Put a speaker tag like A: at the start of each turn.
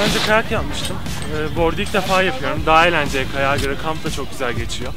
A: daha önce kayak yapmıştım. E, board'u ilk defa yapıyorum. Daha eğlenceli kayağa göre. Kamp da çok güzel geçiyor.